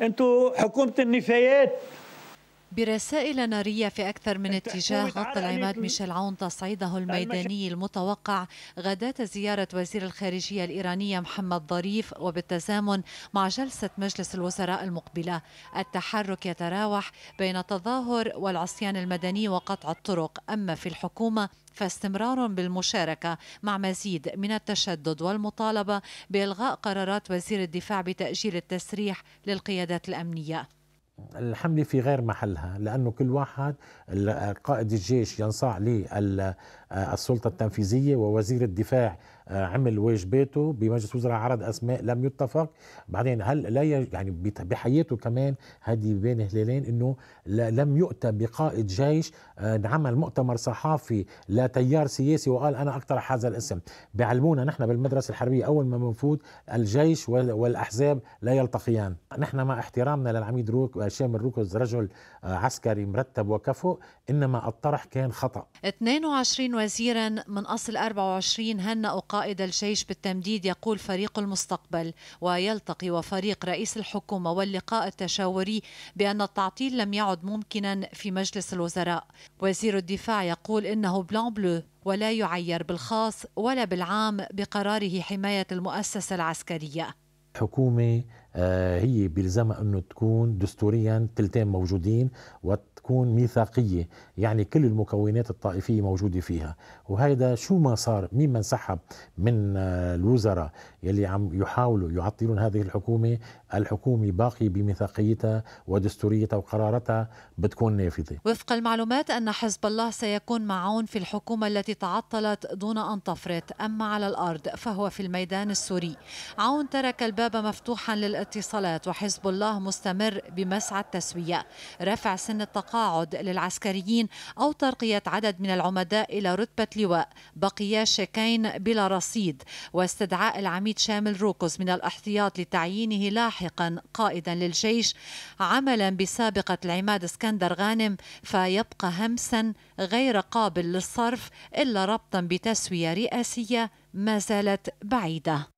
أنتم حكومة النفايات. برسائل نارية في أكثر من اتجاه غطى العماد ميشيل عون تصعيده الميداني المتوقع غداة زيارة وزير الخارجية الإيرانية محمد ظريف وبالتزامن مع جلسة مجلس الوزراء المقبلة. التحرك يتراوح بين التظاهر والعصيان المدني وقطع الطرق. أما في الحكومة فاستمرار بالمشاركة مع مزيد من التشدد والمطالبة بإلغاء قرارات وزير الدفاع بتأجيل التسريح للقيادات الأمنية. الحملة في غير محلها لأنه كل واحد قائد الجيش ينصاع للسلطة التنفيذية ووزير الدفاع آه، عمل واجباته بمجلس وزراء عرض أسماء لم يتفق. بعدين هل لا يعني بحياته كمان هذه بين هلالين إنه لم يؤتى بقائد جيش. آه، عمل مؤتمر صحافي لتيار سياسي وقال أنا اقترح هذا الاسم. بيعلمونا نحن بالمدرسة الحربية أول ما بنفوت الجيش والأحزاب لا يلتقيان. نحن مع احترامنا للعميد روك شامل روكوز رجل آه، عسكري مرتب وكفؤ إنما الطرح كان خطأ. 22 وزيرا من أصل 24 هنأوا قائد الجيش بالتمديد يقول فريق المستقبل ويلتقي وفريق رئيس الحكومة واللقاء التشاوري بأن التعطيل لم يعد ممكنا في مجلس الوزراء. وزير الدفاع يقول إنه بلان بلو ولا يعير بالخاص ولا بالعام بقراره حماية المؤسسة العسكرية. حكومة هي بيلزمها إنه تكون دستوريا تلتين موجودين تكون ميثاقية يعني كل المكونات الطائفية موجودة فيها. وهذا شو ما صار مين ما انسحب من آه، الوزراء يلي عم يحاولوا يعطلون هذه الحكومة الحكومة باقية بميثاقيتها ودستوريتها وقراراتها بتكون نافذة. وفق المعلومات أن حزب الله سيكون معون في الحكومة التي تعطلت دون أن تفرط أما على الأرض فهو في الميدان السوري. عون ترك الباب مفتوحا للاتصالات وحزب الله مستمر بمسعى التسوية. رفع سن التقاعد للعسكريين أو ترقية عدد من العمداء إلى رتبة لواء. بقيا شيكين بلا رصيد. واستدعاء العميد شامل روكوز من الاحتياط لتعيينه لاحقا قائدا للجيش. عملا بسابقة العماد اسكندر غانم فيبقى همسا غير قابل للصرف إلا ربطا بتسوية رئاسية ما زالت بعيدة.